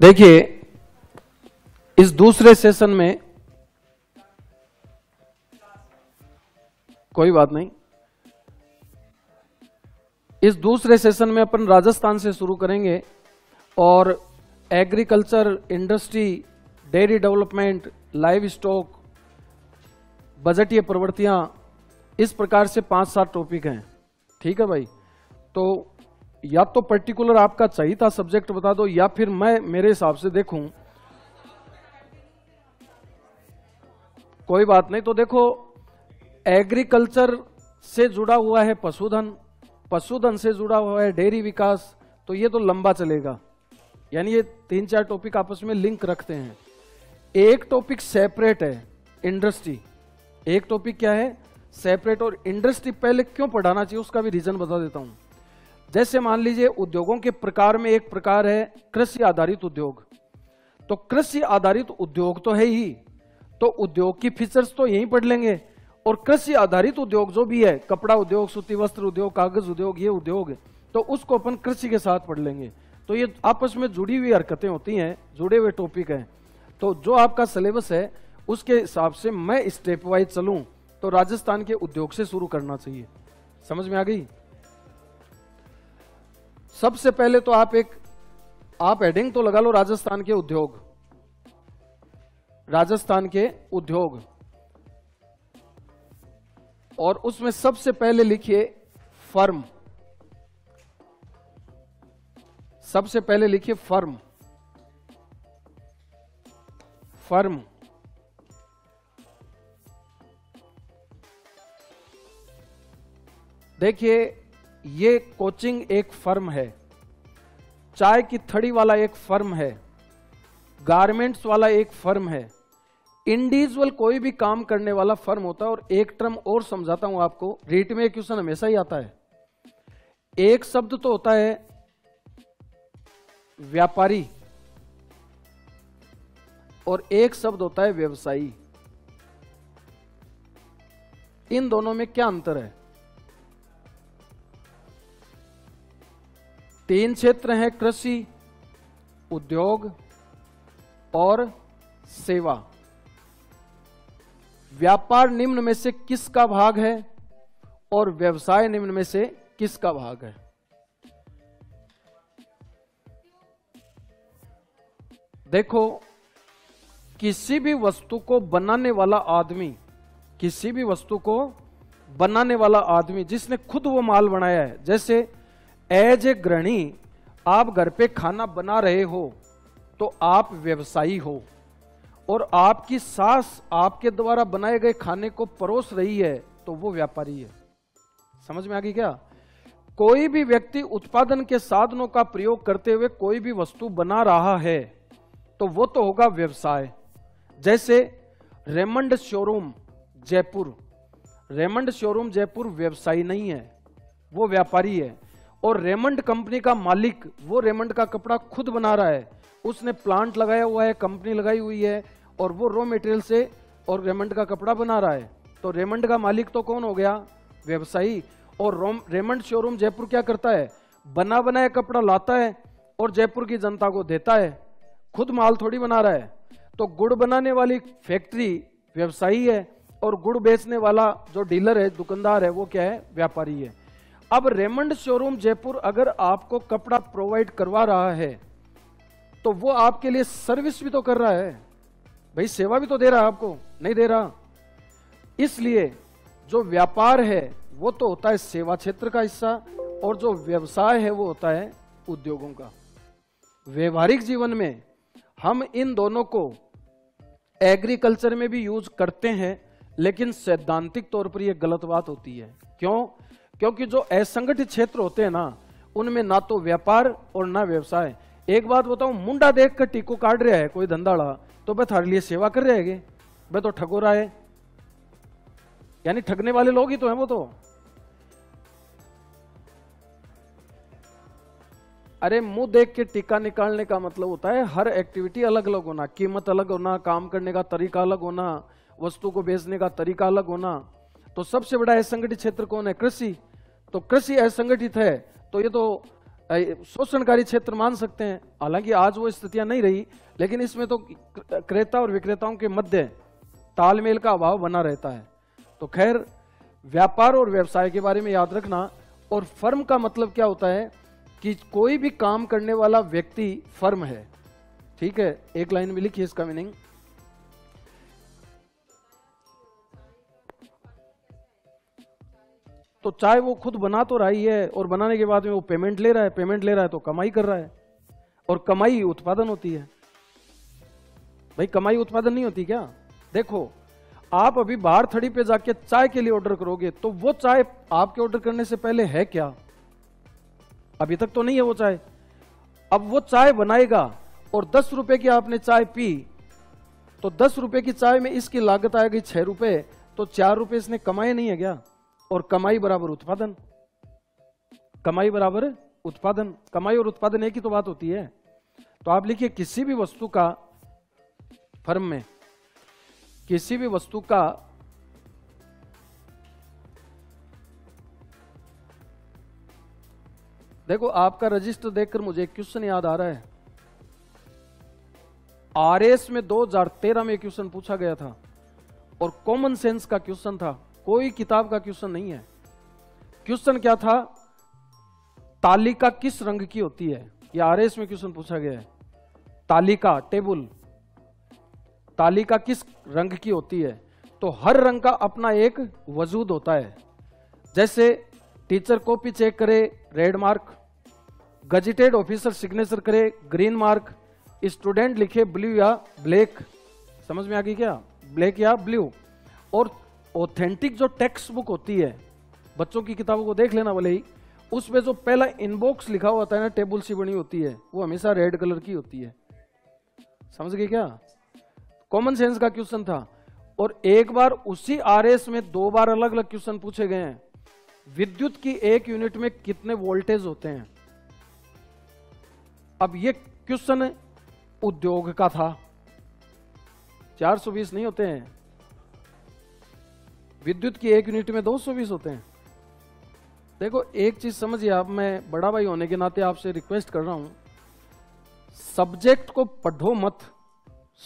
देखिए, इस दूसरे सेशन में कोई बात नहीं। इस दूसरे सेशन में अपन राजस्थान से शुरू करेंगे और agriculture industry dairy development livestock बजटीय प्रवृत्तियाँ इस प्रकार से पाँच सात टॉपिक हैं। ठीक है भाई? तो या तो पर्टिकुलर आपका चाहिए था सब्जेक्ट बता दो, या फिर मैं, मेरे हिसाब से देखूँ। कोई बात नहीं तो देखो एग्रीकल्चर से जुड़ा हुआ है पशुधन पशुधन से जुड़ा हुआ है डेयरी विकास तो ये तो लंबा चलेगा। यानी ये तीन चार टॉपिक आपस में लिंक रखते हैं। एक टॉपिक सेपरेट है इंडस्ट्री एक टॉपिक क्या है? सेपरेट और इंडस्ट्री पहले क्यों पढ़ाना चाहिए, उसका भी रीजन बता देता हूँ। जैसे मान लीजिए उद्योगों के प्रकार में एक प्रकार है कृषि आधारित उद्योग। तो कृषि आधारित उद्योग तो है ही। तो उद्योग की फीचर्स तो यहीं पढ़ लेंगे। और कृषि आधारित उद्योग जो भी है, कपड़ा उद्योग, सूती वस्त्र उद्योग, कागज़ उद्योग, ये उद्योग तो उसको अपन कृषि के साथ पढ़ लेंगे। तो ये आपस में जुड़ी हुई हरकतें होती हैं, जुड़े हुए टॉपिक हैं। तो जो आपका सिलेबस है, उसके हिसाब से मैं स्टेप वाइज चलूँ तो राजस्थान के उद्योग से शुरू करना चाहिए। समझ में आ गई? सबसे पहले तो आप एक, आप हेडिंग तो लगा लो राजस्थान के उद्योग। राजस्थान के उद्योग। और उसमें सबसे पहले लिखिए फर्म। सबसे पहले लिखिए फर्म। फर्म। देखिए ये कोचिंग एक फर्म है। चाय की थड़ी वाला एक फर्म है। गारमेंट्स वाला एक फर्म है। इंडिविजुअल कोई भी काम करने वाला फर्म होता है और एक टर्म और समझाता हूँ आपको, रीट में क्वेश्चन हमेशा ही आता है। एक शब्द तो होता है व्यापारी और एक शब्द होता है व्यवसायी। इन दोनों में क्या अंतर है? तीन क्षेत्र हैं, कृषि, उद्योग और सेवा। व्यापार निम्न में से किसका भाग है और व्यवसाय निम्न में से किसका भाग है? देखो, किसी भी वस्तु को बनाने वाला आदमी, किसी भी वस्तु को बनाने वाला आदमी, जिसने खुद वो माल बनाया है, जैसे एज ए गृहिणी आप घर पे खाना बना रहे हो तो आप व्यवसायी हो। और आपकी सास आपके द्वारा बनाए गए खाने को परोस रही है तो वो व्यापारी है। समझ में आ गई क्या? कोई भी व्यक्ति उत्पादन के साधनों का प्रयोग करते हुए कोई भी वस्तु बना रहा है तो वो तो होगा व्यवसाय। जैसे Raymond showroom, Jaipur. Raymond showroom Jaipur व्यवसायी नहीं है, वो व्यापारी है। और रेमंड कंपनी का मालिक, वो रेमंड का कपड़ा खुद बना रहा है। उसने प्लांट लगाया हुआ है, कंपनी लगाई हुई है, और वो रॉ मटेरियल से और रेमंड का कपड़ा बना रहा है। तो रेमंड का मालिक तो कौन हो गया? व्यवसायी। और रेमंड शोरूम जयपुर क्या करता है? बना बनाया कपड़ा लाता है और जयपुर की जनता को देता है। खुद माल थोड़ी बना रहा है। तो गुड़ बनाने वाली फैक्ट्री व्यवसायी है और गुड़ बेचने वाला जो डीलर है, दुकानदार है, वो क्या है? व्यापारी है। अब रेमंड शोरूम जयपुर अगर आपको कपड़ा प्रोवाइड करवा रहा है तो वो आपके लिए सर्विस भी तो कर रहा है। भाई, सेवा भी तो दे रहा है आपको, नहीं दे रहा। इसलिए जो व्यापार है, वो तो होता है सेवा क्षेत्र का हिस्सा, और जो व्यवसाय है, वो होता है उद्योगों का। व्यवहारिक जीवन में हम इन दोनों को एग्रीकल्चर में भी यूज़ करते हैं, लेकिन सैद्धांतिक तौर पर यह गलत बात होती है। क्यों? क्योंकि जो असंगठित क्षेत्र होते हैं ना, उनमें ना तो व्यापार और ना व्यवसाय। एक बात बताऊँ, मुंडा देख कर टीको काट रहा है, कोई धंधाड़ा तो वह थारे लिए सेवा कर रहे हैं। वह तो ठगो रहा है। यानी ठगने वाले लोग ही तो हैं वो तो। अरे, मुँह देख के टीका निकालने का मतलब होता है, हर एक्टिविटी अलग अलग होना, कीमत अलग होना, काम करने का तरीका अलग होना, वस्तु को बेचने का तरीका अलग होना। तो सबसे बड़ा असंगठित क्षेत्र कौन है? कृषि। तो कृषि असंगठित है तो ये तो शोषणकारी क्षेत्र मान सकते हैं। हालाँकि आज वो स्थितियाँ नहीं रही, लेकिन इसमें तो क्रेता और विक्रेताओं के मध्य तालमेल का अभाव बना रहता है। तो खैर, व्यापार और व्यवसाय के बारे में याद रखना। और फर्म का मतलब क्या होता है कि कोई भी काम करने वाला व्यक्ति फर्म है। ठीक है, एक लाइन में लिखिए इसका मीनिंग। तो चाहे वो खुद बना तो रही है और बनाने के बाद में वो पेमेंट ले रहा है पेमेंट ले रहा है तो कमाई कर रहा है। और कमाई उत्पादन होती है। भाई, कमाई उत्पादन नहीं होती क्या? देखो, आप अभी बाहर थड़ी पे जाके चाय के लिए ऑर्डर करोगे तो वो चाय आपके ऑर्डर करने से पहले है क्या? अभी तक तो नहीं है वो चाय। अब वो चाय बनाएगा और दस रुपए की आपने चाय पी तो दस रुपए की चाय में इसकी लागत आएगी छह रुपए तो चार रुपए इसने कमाए नहीं है क्या? और कमाई बराबर उत्पादन। कमाई बराबर उत्पादन। कमाई और उत्पादन एक ही तो बात होती है। तो आप लिखिए, किसी भी वस्तु का फर्म में, किसी भी वस्तु का देखो, आपका रजिस्टर देखकर मुझे एक क्वेश्चन याद आ रहा है। आरएस में 2013 में क्वेश्चन पूछा गया था और कॉमन सेंस का क्वेश्चन था। कोई किताब का क्वेश्चन नहीं है। क्वेश्चन क्या था? तालिका किस रंग की होती है? ये आरएस में क्वेश्चन पूछा गया है। तालिका, टेबल। तालिका किस रंग की होती है? तो हर रंग का अपना एक वजूद होता है। जैसे टीचर कॉपी चेक करे, red mark. Gazetted officer signature करे, ग्रीन मार्क। स्टूडेंट लिखे ब्लू या ब्लैक। समझ में आ गई क्या? ब्लैक या ब्लू। और ऑथेंटिक जो टेक्स्ट बुक होती है, बच्चों की किताबों को देख लेना भले ही, उसमें जो पहला इनबॉक्स लिखा हुआ होता है ना टेबल सी बनी होती है, वो हमेशा रेड कलर की होती है। समझ गए क्या? कॉमन सेंस का क्वेश्चन था। और एक बार उसी आरएस में दो बार अलग अलग क्वेश्चन पूछे गए हैं। विद्युत की एक यूनिट में कितने वोल्टेज होते हैं? अब ये क्वेश्चन उद्योग का था। 420 नहीं होते हैं। विद्युत की एक यूनिट में 220 होते हैं। देखो, एक चीज़ समझिए आप, मैं बड़ा भाई होने के नाते आपसे रिक्वेस्ट कर रहा हूँ। सब्जेक्ट को पढ़ो मत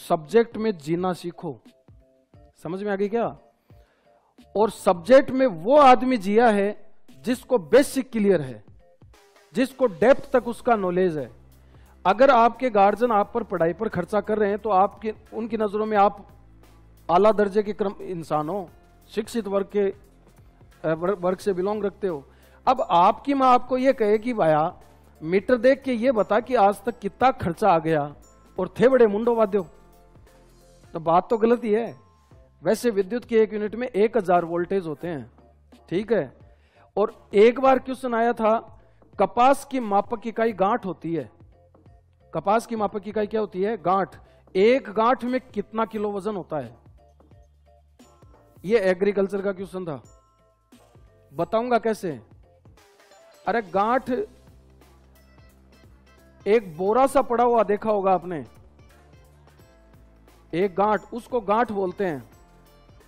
सब्जेक्ट में जीना सीखो। समझ में आ गई क्या? और सब्जेक्ट में वो आदमी जिया है, जिसको बेसिक क्लियर है, जिसको डेप्थ तक उसका नॉलेज है। अगर आपके गार्जियन आप पर पढ़ाई पर खर्चा कर रहे हैं तो आपके, उनकी नज़रों में आप आला दर्जे के क्रम इंसान हो। शिक्षित वर्ग के वर्ग से बिलोंग रखते हो। अब आपकी माँ आपको ये कहे कि, भाया, मीटर देख के ये बता कि आज तक कितना खर्चा आ गया और थे बड़े मुंडो वाद्यो। तो बात तो गलत ही। है वैसे विद्युत के एक यूनिट में एक हज़ार वोल्टेज होते हैं। ठीक है? और एक बार क्वेश्चन आया था? कपास की मापक इकाई गांठ होती है। कपास की मापक इकाई क्या होती है? गांठ। एक गांठ में कितना किलो वज़न होता है? ये एग्रीकल्चर का क्वेश्चन था। बताऊँगा कैसे? अरे गांठ एक बोरा सा पड़ा हुआ देखा होगा आपने। एक गांठ, उसको गांठ बोलते हैं।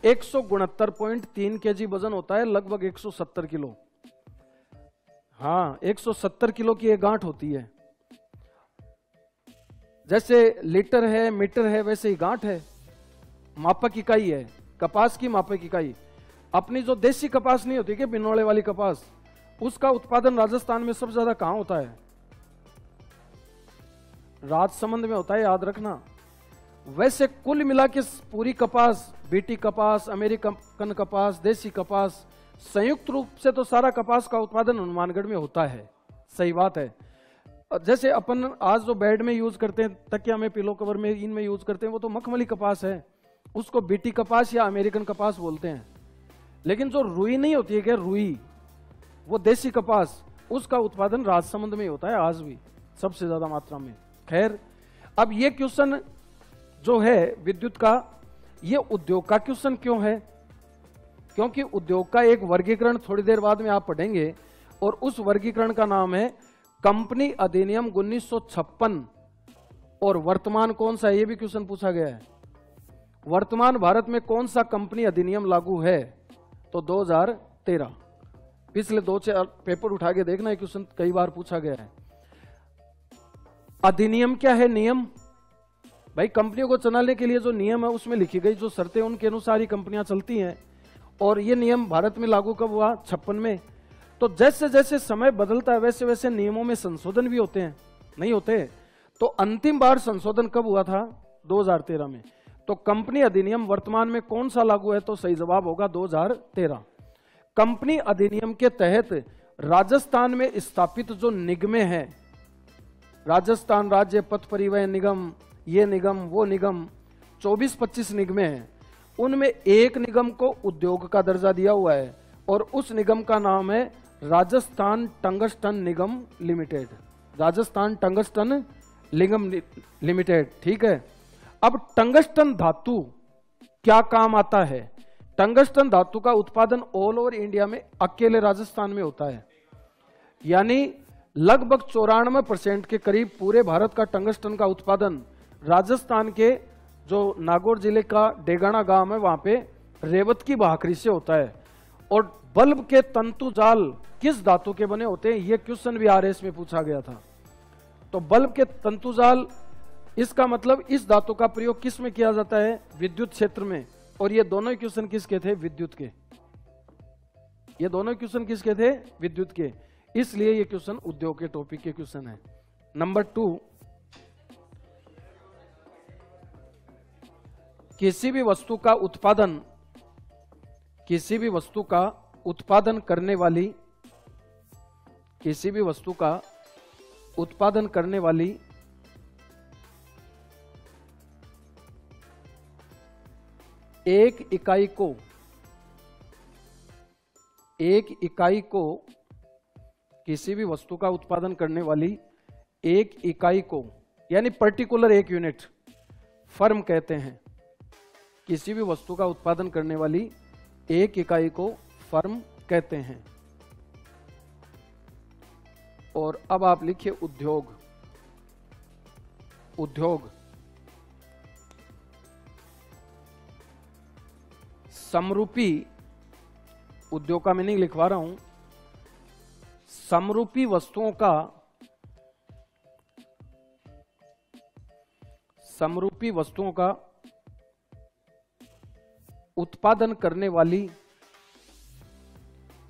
एक सौ गुणहत्तर पॉइंट तीन के जी वज़न होता है, लगभग एक सौ सत्तर किलो। हाँ एक सौ सत्तर किलो की एक गांठ होती है। जैसे लीटर है, मीटर है, वैसे ही गांठ है। मापक इकाई है। कपास की मापक इकाई। अपनी जो देसी कपास नहीं होती कि बिनोड़े वाली कपास, उसका उत्पादन राजस्थान में सबसे ज़्यादा कहाँ होता है? राजसमंद में होता है, याद रखना। वैसे कुल मिला के पूरी कपास, बीटी कपास, अमेरिकन कपास, देसी कपास, संयुक्त रूप से तो सारा कपास का उत्पादन हनुमानगढ़ में होता है। सही बात है। जैसे अपन आज जो बेड में यूज़ करते हैं, तकिया में, पिलो कवर में इनमें यूज़ करते हैं, वो तो मखमली कपास है। उसको बीटी कपास या अमेरिकन कपास बोलते हैं। लेकिन जो रुई नहीं होती है क्या? रुई। वो देसी कपास उसका उत्पादन राजसमंद में होता है, आज भी, सबसे ज़्यादा मात्रा में। खैर, अब ये क्वेश्चन जो है विद्युत का, ये उद्योग का क्वेश्चन क्यों है? क्योंकि उद्योग का एक वर्गीकरण थोड़ी देर बाद में आप पढ़ेंगे, और उस वर्गीकरण का नाम है कंपनी अधिनियम उन्नीस सौ छप्पन। और वर्तमान कौन सा है? ये भी क्वेश्चन पूछा गया है। वर्तमान भारत में कौन सा कंपनी अधिनियम लागू है? तो 2013 पिछले दो चार पेपर उठा के देखना क्वेश्चन कई बार पूछा गया है। अधिनियम क्या है? नियम? भाई, कंपनियों को चलाने के लिए जो नियम है, उसमें लिखी गई जो शर्तें, उनके अनुसार ही कंपनियाँ चलती हैं। और ये नियम भारत में लागू कब हुआ? छप्पन में। तो जैसे जैसे समय बदलता है, वैसे वैसे नियमों में संशोधन भी होते हैं। नहीं होते? तो अंतिम बार संशोधन कब हुआ था? 2013 में। तो कंपनी अधिनियम वर्तमान में कौन सा लागू है तो सही जवाब होगा 2013 कंपनी अधिनियम के तहत राजस्थान में स्थापित जो निगमें हैं, राजस्थान राज्य पथ परिवहन निगम, ये निगम, वो निगम 24-25 निगमें हैं। उनमें एक निगम को उद्योग का दर्जा दिया हुआ है और उस निगम का नाम है Rajasthan tungsten Nigam limited. Rajasthan tungsten Nigam limited, ठीक है? अब टंगस्टन धातु क्या काम आता है? टंगस्टन धातु का उत्पादन ऑल ओवर इंडिया में अकेले राजस्थान में होता है। यानी लगभग चौरानवे परसेंट के करीब पूरे भारत का टंगस्टन का उत्पादन राजस्थान के जो नागौर ज़िले का डेगाना गाँव है, वहाँ पे रेवत की भाखरी से होता है। और बल्ब के तंतु जाल किस धातु के बने होते हैं यह क्वेश्चन भी आर में पूछा गया था। तो बल्ब के तंतु जाल इसका मतलब इस धातु का प्रयोग किसमें किया जाता है? विद्युत क्षेत्र में। और ये दोनों क्वेश्चन किसके थे? विद्युत के। ये दोनों क्वेश्चन किसके थे? विद्युत के। इसलिए ये क्वेश्चन उद्योग के टॉपिक के क्वेश्चन है। नंबर टू किसी भी वस्तु का उत्पादन, किसी भी वस्तु का उत्पादन करने वाली, किसी भी वस्तु का उत्पादन करने वाली एक इकाई को, एक इकाई को किसी भी वस्तु का उत्पादन करने वाली एक इकाई को, यानी पर्टिकुलर एक यूनिट फर्म कहते हैं। किसी भी वस्तु का उत्पादन करने वाली एक इकाई को फर्म कहते हैं। और अब आप लिखिए उद्योग। उद्योग। समरूपी उद्योग का मीनिंग लिखवा रहा हूँ, समरूपी वस्तुओं का, समरूपी वस्तुओं का उत्पादन करने वाली,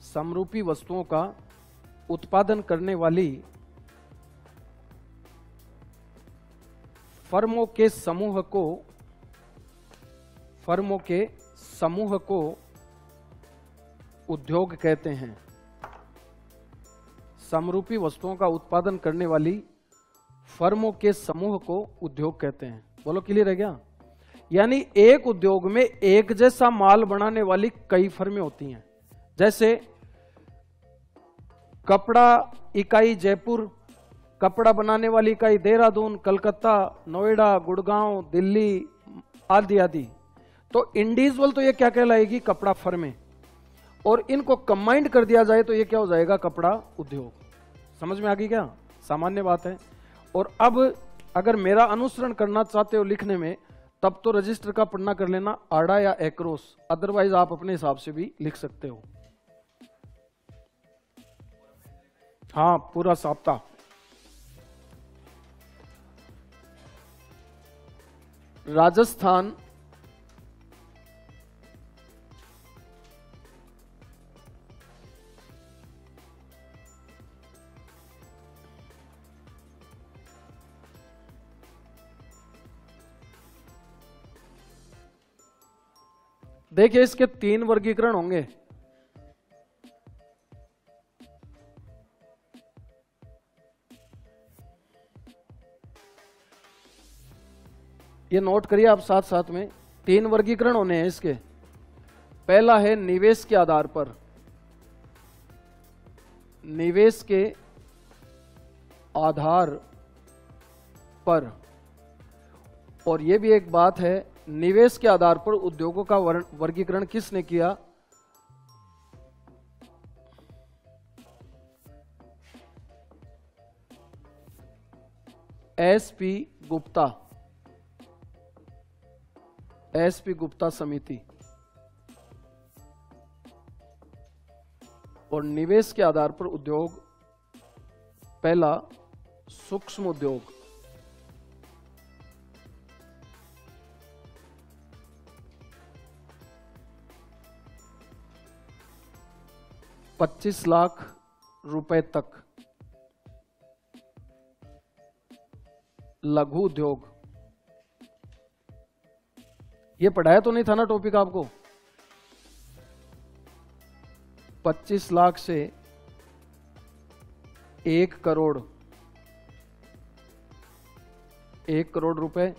समरूपी वस्तुओं का उत्पादन करने वाली फर्मों के समूह को, फर्मों के समूह को उद्योग कहते हैं। समरूपी वस्तुओं का उत्पादन करने वाली फर्मों के समूह को उद्योग कहते हैं। बोलो, क्लियर है क्या? यानी एक उद्योग में एक जैसा माल बनाने वाली कई फर्में होती हैं। जैसे कपड़ा इकाई जयपुर, कपड़ा बनाने वाली इकाई देहरादून, कलकत्ता, नोएडा, गुड़गांव, दिल्ली, आदि आदि। तो इंडिविजुअल तो ये क्या कहलाएगी? कपड़ा फर्में। और इनको कंबाइंड कर दिया जाए तो ये क्या हो जाएगा? कपड़ा उद्योग। समझ में आ गई क्या? सामान्य बात है। और अब अगर मेरा अनुसरण करना चाहते हो लिखने में, तब तो रजिस्टर का पढ़ना कर लेना, आड़ा या एक्रोस अदरवाइज़ आप अपने हिसाब से भी लिख सकते हो। हाँ पूरा साप्ताह। राजस्थान देखिए इसके तीन वर्गीकरण होंगे। ये नोट करिए आप साथ साथ में। तीन वर्गीकरण होने हैं इसके। पहला है निवेश के आधार पर। निवेश के आधार पर। और यह भी एक बात है निवेश के आधार पर उद्योगों का वर्गीकरण किसने किया? S P Gupta. S P Gupta समिति। और निवेश के आधार पर उद्योग, पहला सूक्ष्म उद्योग। 25 लाख रुपए तक। लघु उद्योग। ये पढ़ाया तो नहीं था ना टॉपिक आपको? 25 लाख से एक करोड़। एक करोड़ रुपए।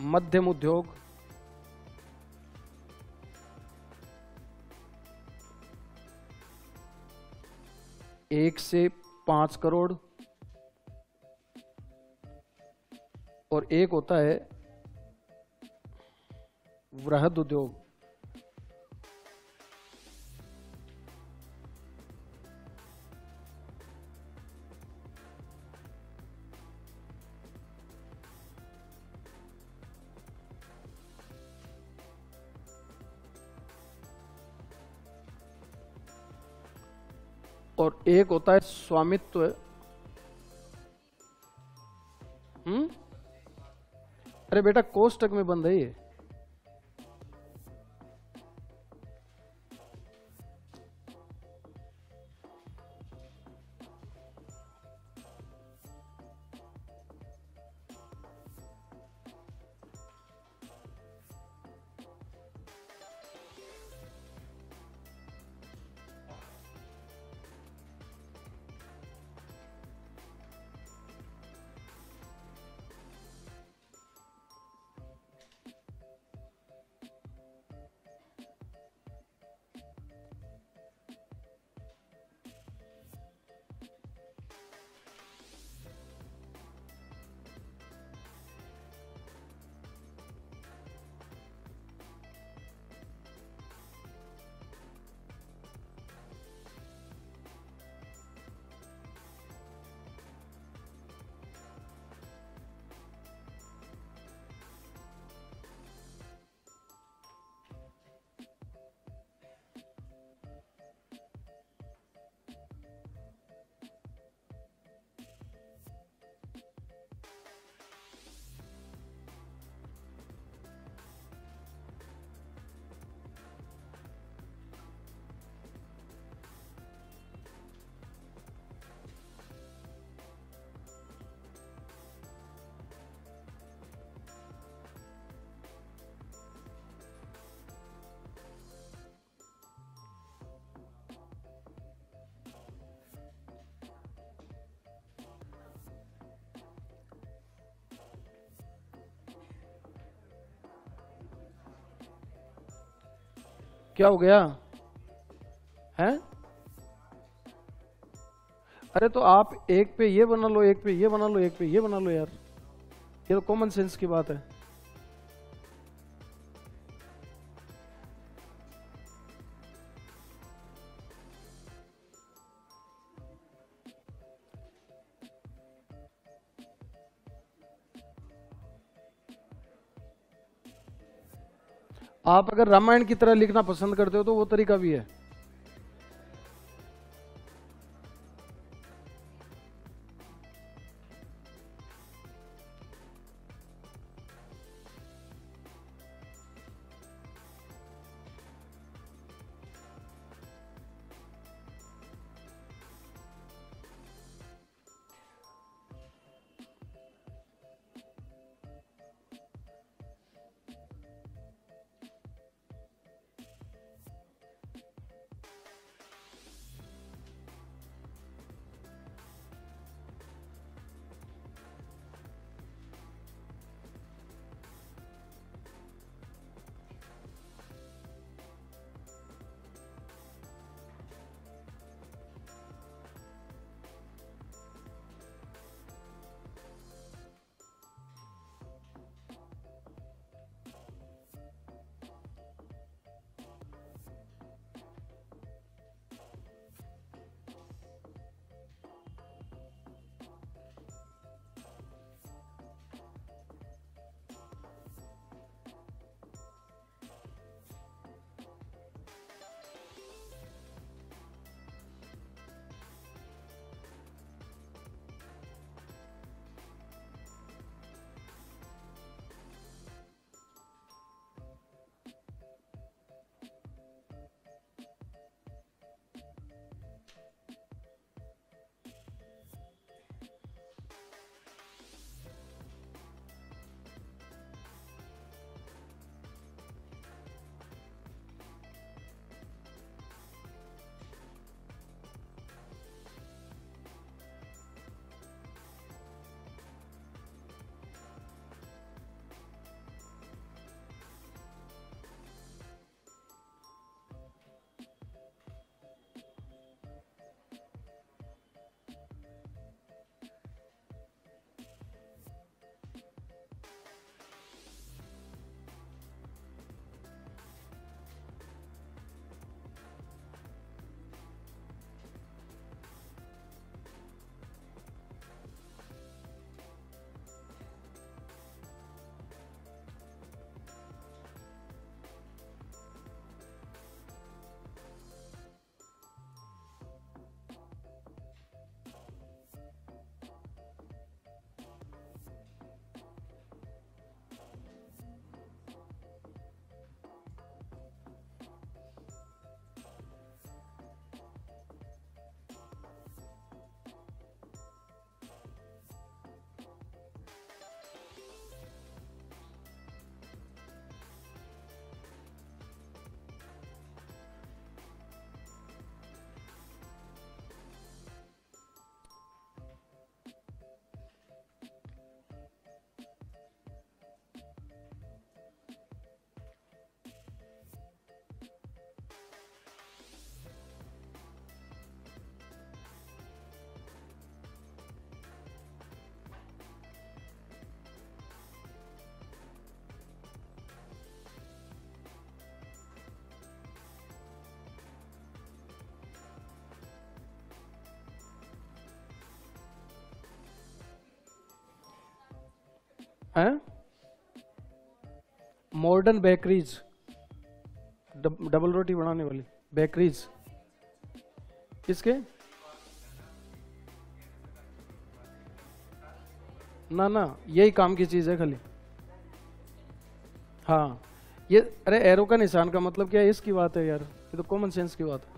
मध्यम उद्योग। एक से पाँच करोड़। और एक होता है वृहद उद्योग। एक होता है स्वामित्व। हम्म? अरे बेटा कोष्टक में बंद है ये। क्या हो गया? है? अरे तो आप एक पे ये बना लो, एक पे ये बना लो, एक पे ये बना लो यार। ये तो कॉमन सेंस की बात है। आप अगर रामायण की तरह लिखना पसंद करते हो तो वो तरीका भी है। हैं? मॉडर्न बेकरीज डबल रोटी बनाने वाली. बेकरीज किसके? ना ना, यही काम की चीज़ है खाली. हाँ ये, अरे एरो का निशान का मतलब क्या है? इसकी बात है यार. ये तो कॉमन सेंस की बात है.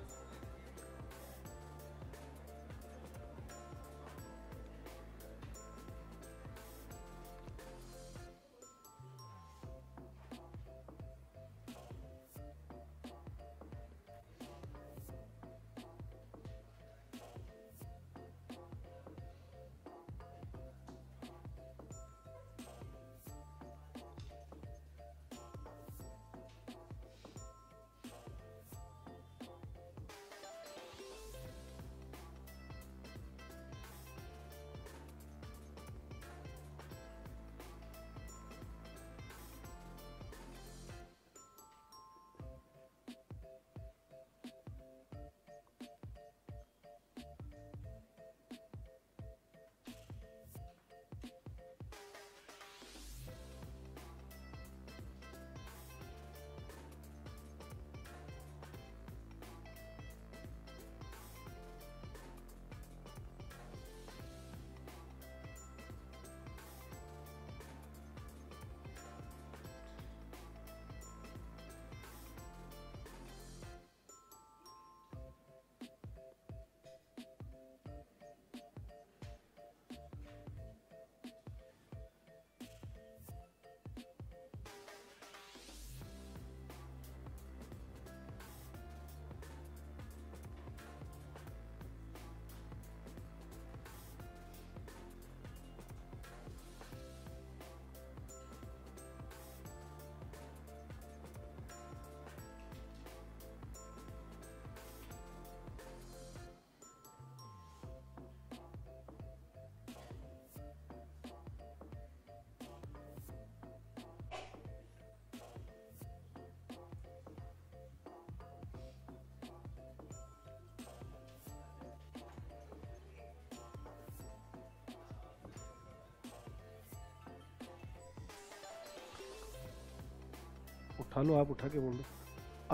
उठा लो आप उठा के बोल दो।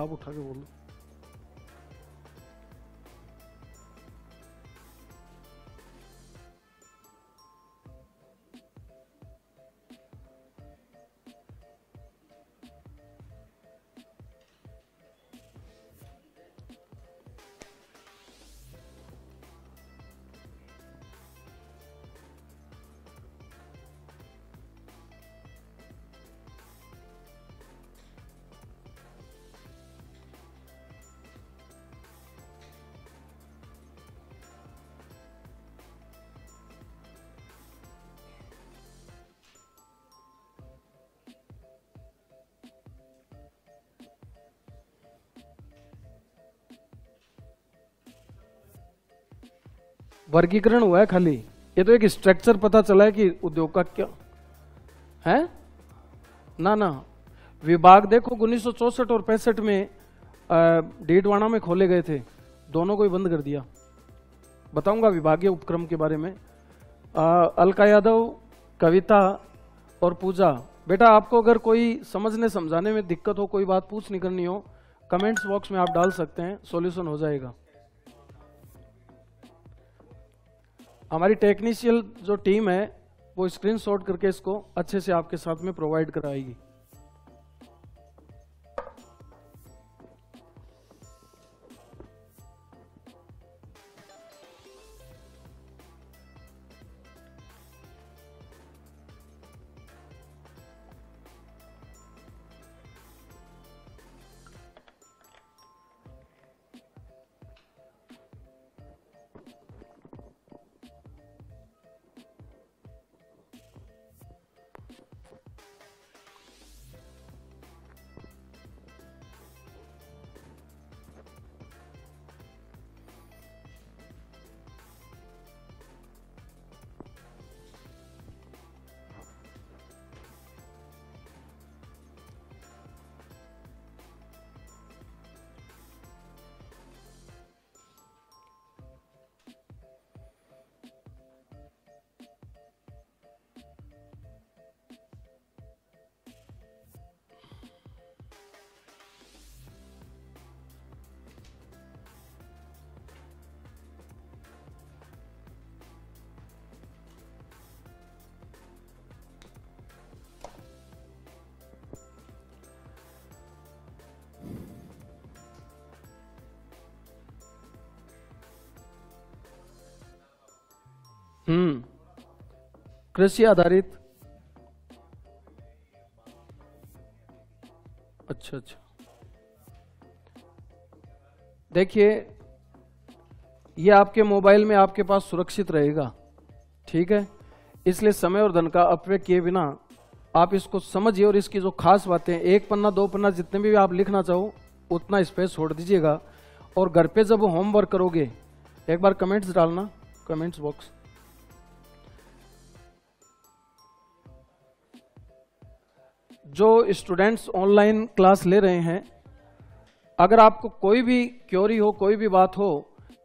आप उठा के बोल दो। वर्गीकरण हुआ है खाली। ये तो एक स्ट्रक्चर पता चला है कि उद्योग का क्या। है? ना ना। विभाग देखो उन्नीस और पैंसठ में डेडवाना में खोले गए थे। दोनों को ही बंद कर दिया। बताऊँगा विभागीय उपक्रम के बारे में। आ, अलका यादव कविता और पूजा। बेटा आपको अगर कोई समझने समझाने में दिक्कत हो कोई बात पूछ करनी हो कमेंट्स बॉक्स में आप डाल सकते हैं सॉल्यूशन हो जाएगा। हमारी टेक्नीशियल जो टीम है, वो स्क्रीन शॉट करके इसको अच्छे से आपके साथ में प्रोवाइड कराएगी। हम्म। कृषि आधारित। अच्छा अच्छा। देखिए, ये आपके मोबाइल में आपके पास सुरक्षित रहेगा, ठीक है? इसलिए समय और धन का अपव्यय किए बिना आप इसको समझिए और इसकी जो खास बातें एक पन्ना, दो पन्ना, जितने भी आप लिखना चाहो, उतना स्पेस छोड़ दीजिएगा। और घर पे जब होमवर्क करोगे, एक बार कमेंट्स डालना कमेंट्स बॉक्स जो स्टूडेंट्स ऑनलाइन क्लास ले रहे हैं, अगर आपको कोई भी क्योरी हो, कोई भी बात हो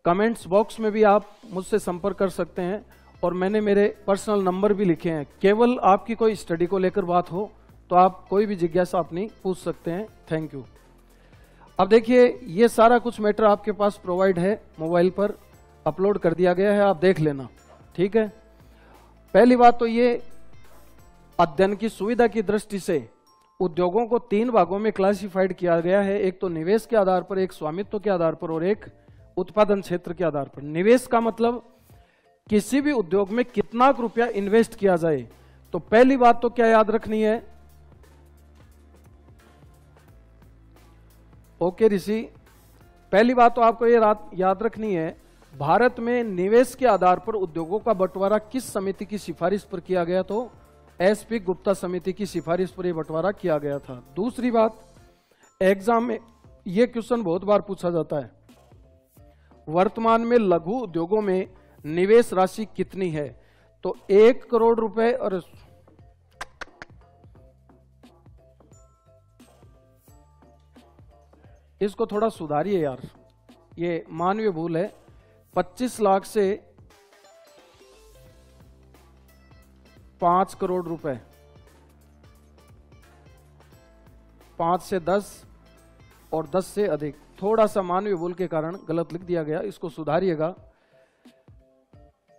कमेंट्स बॉक्स में भी आप मुझसे संपर्क कर सकते हैं और मैंने मेरे पर्सनल नंबर भी लिखे हैं। केवल आपकी कोई स्टडी को लेकर बात हो तो आप कोई भी जिज्ञासा अपनी पूछ सकते हैं। थैंक यू अब देखिए, ये सारा कुछ मैटर आपके पास प्रोवाइड है मोबाइल पर अपलोड कर दिया गया है, आप देख लेना। ठीक है? पहली बात तो ये, अध्ययन की सुविधा की दृष्टि से उद्योगों को तीन भागों में क्लासिफाइड किया गया है। एक तो निवेश के आधार पर, एक स्वामित्व के आधार पर और एक उत्पादन क्षेत्र के आधार पर। निवेश का मतलब किसी भी उद्योग में कितना रुपया इन्वेस्ट किया जाए। तो पहली बात तो क्या याद रखनी है? ओके ऋषि, पहली बात तो आपको ये रात याद रखनी है, भारत में निवेश के आधार पर उद्योगों का बंटवारा किस समिति की सिफारिश पर किया गया तो एसपी गुप्ता समिति की सिफारिश पर यह बंटवारा किया गया था। दूसरी बात, एग्ज़ाम में यह क्वेश्चन बहुत बार पूछा जाता है। वर्तमान में लघु उद्योगों में निवेश राशि कितनी है? तो एक करोड़ रुपए और इसको थोड़ा सुधारिए यार। ये मानवीय भूल है। 25 लाख से पाँच करोड़ रुपए। पाँच से दस और दस से अधिक। थोड़ा सा मानवीय भूल के कारण गलत लिख दिया गया इसको सुधारिएगा।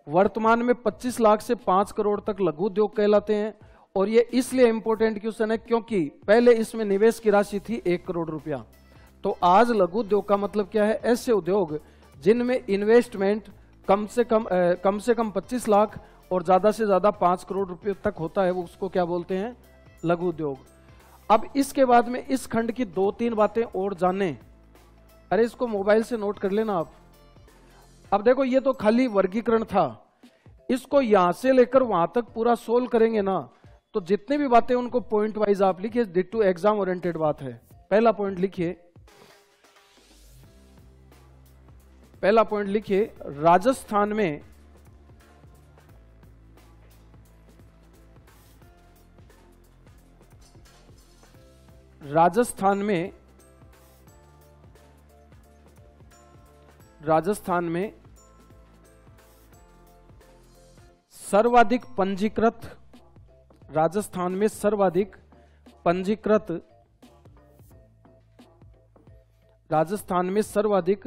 वर्तमान में 25 लाख से 5 करोड़ तक लघु उद्योग कहलाते हैं और ये इसलिए इंपॉर्टेंट क्वेश्चन है क्योंकि पहले इसमें निवेश की राशि थी एक करोड़ रुपया। तो आज लघु उद्योग का मतलब क्या है? ऐसे उद्योग जिनमें इन्वेस्टमेंट कम से कम आ, कम से कम 25 लाख और ज़्यादा से ज़्यादा पाँच करोड़ रुपए तक होता है वो उसको क्या बोलते हैं? लघु उद्योग। अब इसके बाद में इस खंड की दो तीन बातें और जाने। अरे इसको मोबाइल से नोट कर लेना आप। अब देखो, ये तो खाली वर्गीकरण था। इसको यहाँ से लेकर वहाँ तक पूरा सोल्व करेंगे ना तो जितने भी बातें उनको पॉइंट वाइज आप लिखिए डिट टू एग्ज़ाम ओरिएंटेड बात है। पहला पॉइंट लिखिए। पहला पॉइंट लिखिए, राजस्थान में राजस्थान में राजस्थान में सर्वाधिक पंजीकृत, राजस्थान में सर्वाधिक पंजीकृत, राजस्थान में सर्वाधिक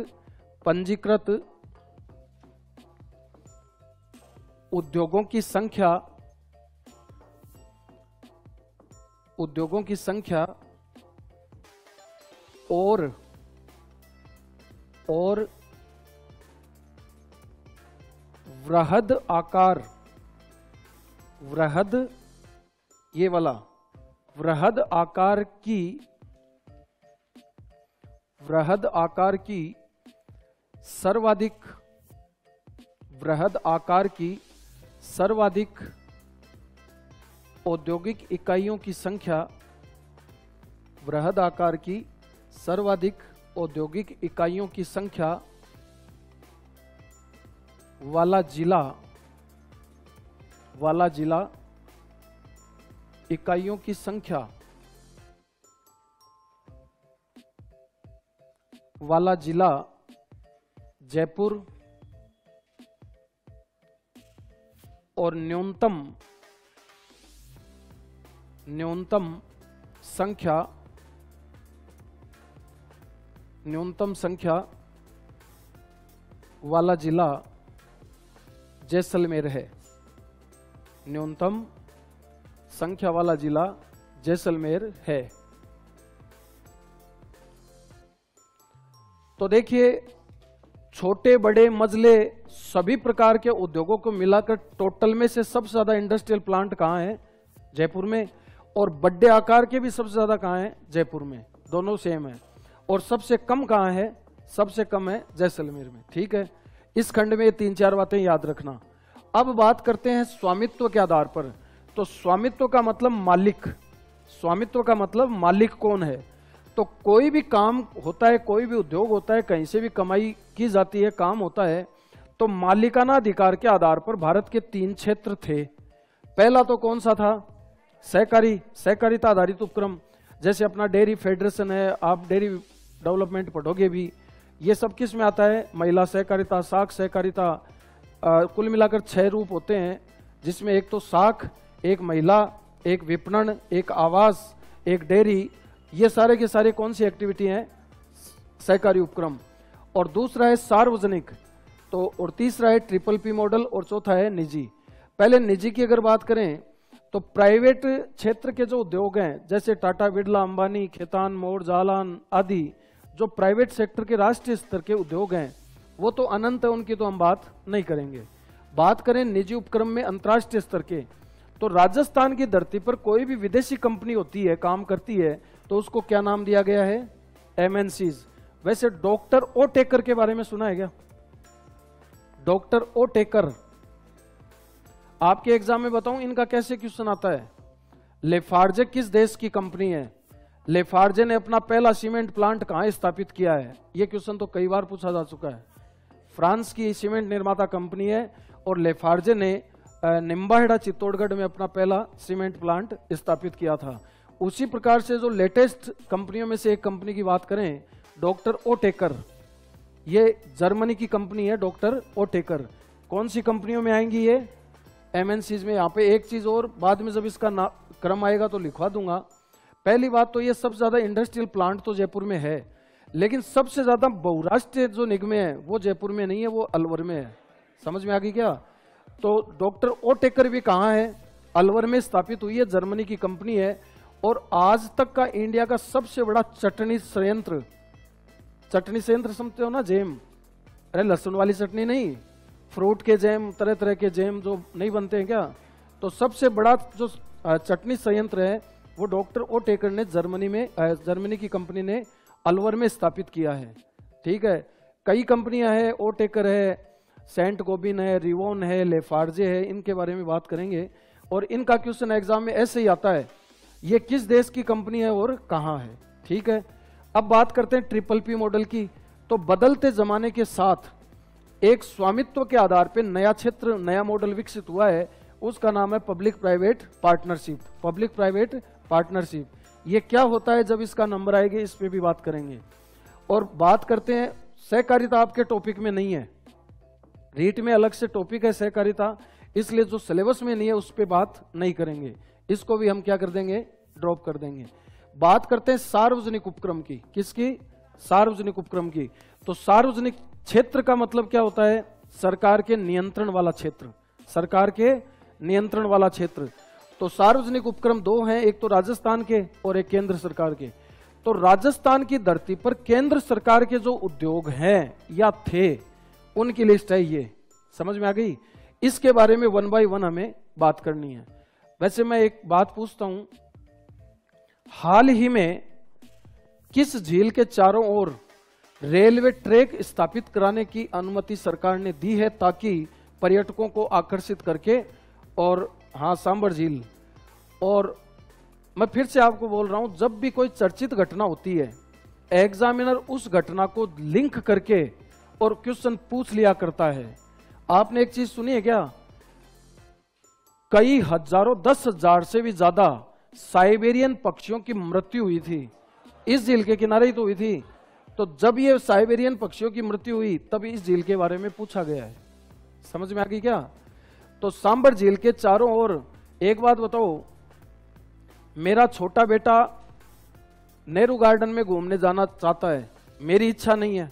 पंजीकृत उद्योगों की संख्या, उद्योगों की संख्या और और वृहद आकार, वृहद, ये वाला, वृहद आकार की, वृहद आकार की सर्वाधिक, वृहद आकार की सर्वाधिक औद्योगिक इकाइयों की संख्या वृहद आकार की सर्वाधिक औद्योगिक इकाइयों की संख्या वाला जिला वाला जिला इकाइयों की संख्या वाला जिला जयपुर और न्यूनतम न्यूनतम संख्या न्यूनतम संख्या वाला जिला जैसलमेर है। न्यूनतम संख्या वाला जिला जैसलमेर है। तो देखिए, छोटे, बड़े, मजले सभी प्रकार के उद्योगों को मिलाकर टोटल में से सबसे ज़्यादा इंडस्ट्रियल प्लांट कहाँ है? जयपुर में, और बड़े आकार के भी सबसे ज़्यादा कहाँ है? जयपुर में। दोनों सेम है। और सबसे कम कहाँ है? सबसे कम है जैसलमेर में, ठीक है? इस खंड में ये तीन चार बातें याद रखना। अब बात करते हैं स्वामित्व के आधार पर। तो स्वामित्व का मतलब मालिक। स्वामित्व का मतलब मालिक कौन है? तो कोई भी काम होता है, कोई भी उद्योग होता है, कहीं से भी कमाई की जाती है, काम होता है तो मालिकाना अधिकार के आधार पर भारत के तीन क्षेत्र थे। पहला तो कौन सा था? सहकारी, सहकारिता आधारित उपक्रम। जैसे अपना डेयरी फेडरेशन है, आप डेयरी डेवलपमेंट पढ़ोगे भी। ये सब किसमें आता है? महिला सहकारिता, साख सहकारिता। कुल मिलाकर छह रूप होते हैं, जिसमें एक तो साख, एक महिला, एक विपणन, एक आवास, एक डेयरी। ये सारे के सारे कौन सी एक्टिविटी हैं? सहकारी उपक्रम। और दूसरा है सार्वजनिक। तो और तीसरा है ट्रिपल पी मॉडल और चौथा है निजी। पहले निजी की अगर बात करें तो प्राइवेट क्षेत्र के जो उद्योग हैं, जैसे टाटा, बिरला, अंबानी, खेतान मोड़ जालान आदि जो प्राइवेट सेक्टर के राष्ट्रीय स्तर के उद्योग हैं, वो तो अनंत है, उनकी तो हम बात नहीं करेंगे। बात करें निजी उपक्रम में अंतर्राष्ट्रीय स्तर के तो राजस्थान की धरती पर कोई भी विदेशी कंपनी होती है, काम करती है तो उसको क्या नाम दिया गया है? एमएनसीज वैसे डॉक्टर ओ टेकर के बारे में सुना है क्या? डॉक्टर ओ टेकर आपके एग्ज़ाम में बताऊँ, इनका कैसे क्वेश्चन आता है? लेफार्जे किस देश की कंपनी है? लेफार्जे ने अपना पहला सीमेंट प्लांट कहाँ स्थापित किया है? यह क्वेश्चन तो कई बार पूछा जा चुका है। फ्रांस की सीमेंट निर्माता कंपनी है और लेफार्जे ने निम्बाहेड़ा, चित्तौड़गढ़ में अपना पहला सीमेंट प्लांट स्थापित किया था। उसी प्रकार से जो लेटेस्ट कंपनियों में से एक कंपनी की बात करें, डॉक्टर ओटेकर। ये जर्मनी की कंपनी है, डॉक्टर ओटेकर। कौन सी कंपनियों में आएँगी ये? एमएनसीज में। यहाँ पे एक चीज़ और, बाद में जब इसका क्रम आएगा तो लिखवा दूँगा। पहली बात तो ये सबसे ज़्यादा इंडस्ट्रियल प्लांट तो जयपुर में है, लेकिन सबसे ज़्यादा बहुराष्ट्रीय जो निगमे है, वो जयपुर में नहीं है, वो अलवर में है। समझ में आ गई क्या? तो डॉक्टर ओ टेकर भी कहा है? अलवर में स्थापित हुई है, जर्मनी की कंपनी है, और आज तक का इंडिया का सबसे बड़ा चटनी संयंत्र चटनी संयंत्र समझते हो ना, जेम? अरे लहसुन वाली चटनी नहीं, फ्रूट के जैम तरह तरह के जैम जो नहीं बनते हैं क्या? तो सबसे बड़ा जो चटनी संयंत्र है वो डॉक्टर ओ टेकर ने जर्मनी में जर्मनी की कंपनी ने अलवर में स्थापित किया है। ठीक है? कई कंपनियाँ हैं ओ टेकर है, सेंट गोबिन है, रिवोन है, लेफार्जे है, इनके बारे में बात करेंगे। और इनका क्वेश्चन एग्ज़ाम में ऐसे ही आता है, ये किस देश की कंपनी है और कहाँ है? ठीक है? अब बात करते हैं ट्रिपल पी मॉडल की। तो बदलते जमाने के साथ एक स्वामित्व के आधार पर नया क्षेत्र, नया मॉडल विकसित हुआ है। उसका नाम है public private partnership. Public private partnership. ये क्या होता है जब इसका नंबर आएगा, इस पर भी बात करेंगे। और बात करते हैं, सहकारिता आपके टॉपिक में नहीं है। रीट में अलग से टॉपिक है सहकारिता, इसलिए जो सिलेबस में नहीं है, उस पर बात नहीं करेंगे। इसको भी हम क्या कर देंगे? ड्रॉप कर देंगे। बात करते हैं सार्वजनिक उपक्रम की। किसकी? सार्वजनिक उपक्रम की। तो सार्वजनिक क्षेत्र का मतलब क्या होता है? सरकार के नियंत्रण वाला क्षेत्र। सरकार के नियंत्रण वाला क्षेत्र। तो सार्वजनिक उपक्रम दो हैं, एक तो राजस्थान के और एक केंद्र सरकार के। तो राजस्थान की धरती पर केंद्र सरकार के जो उद्योग हैं या थे, उनकी लिस्ट है ये। समझ में आ गई? इसके बारे में वन बाय वन हमें बात करनी है। वैसे मैं एक बात पूछता हूँ, हाल ही में किस झील के चारों ओर रेलवे ट्रैक स्थापित कराने की अनुमति सरकार ने दी है ताकि पर्यटकों को आकर्षित करके और हाँ सांबर झील। और मैं फिर से आपको बोल रहा हूँ, जब भी कोई चर्चित घटना होती है, एग्जामिनर उस घटना को लिंक करके और क्वेश्चन पूछ लिया करता है। आपने एक चीज़ सुनी है क्या? कई हज़ारों, दस हज़ार से भी ज़्यादा साइबेरियन पक्षियों की मृत्यु हुई थी। इस झील के किनारे ही तो हुई थी। तो जब ये साइबेरियन पक्षियों की मृत्यु हुई, तब इस झील के बारे में पूछा गया है। समझ में आ गई क्या? तो सांबर झील के चारों ओर, एक बात बताओ, मेरा छोटा बेटा नेहरू गार्डन में घूमने जाना चाहता है, मेरी इच्छा नहीं है,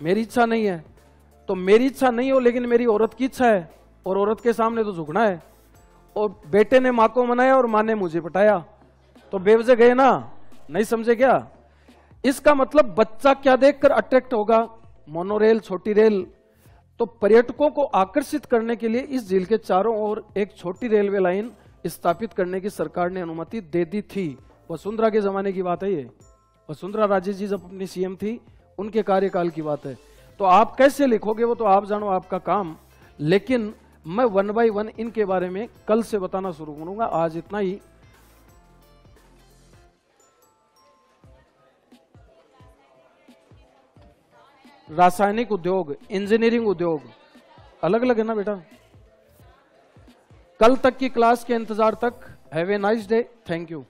मेरी इच्छा नहीं है तो मेरी इच्छा नहीं हो, लेकिन मेरी औरत की इच्छा है, और औरत के सामने तो झुकना है, और बेटे ने माँ को मनाया और माँ ने मुझे पटाया तो बेवजह गए ना, नहीं समझे क्या? इसका मतलब बच्चा क्या देखकर अट्रैक्ट होगा? मोनोरेल, छोटी रेल तो पर्यटकों को आकर्षित करने के लिए इस झील के चारों ओर एक छोटी रेलवे लाइन स्थापित करने की सरकार ने अनुमति दे दी थी। वसुंधरा के जमाने की बात है ये। वसुंधरा राजे जी जब अपनी सीएम थी, उनके कार्यकाल की बात है। तो आप कैसे लिखोगे वो तो आप जानो आपका काम। लेकिन मैं वन बाय वन इनके बारे में कल से बताना शुरू करूँगा। आज इतना ही। रासायनिक उद्योग इंजीनियरिंग उद्योग अलग अलग है ना बेटा? कल तक की क्लास के इंतज़ार तक have a nice day thank you